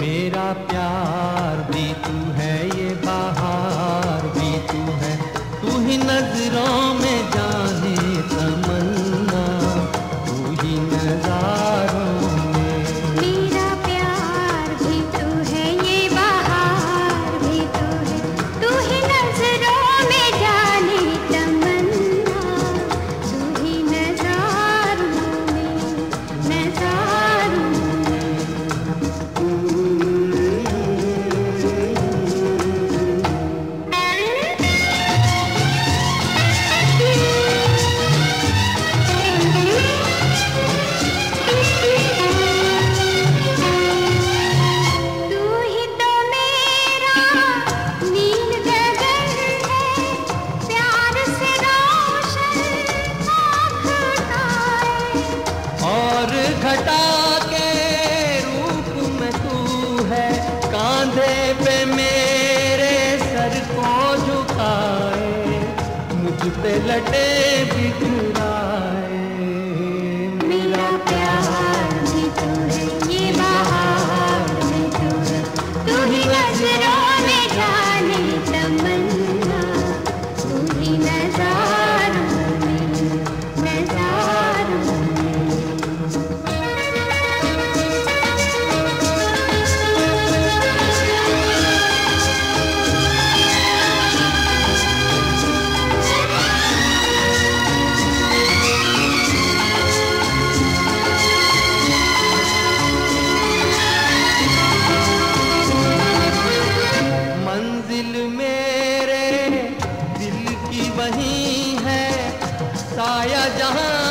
मेरा प्यार भी तू और घटा के रूप में तू है। कांधे पे मेरे सर को झुकाए। मुझ पे लटे भी तू वही है साया जहाँ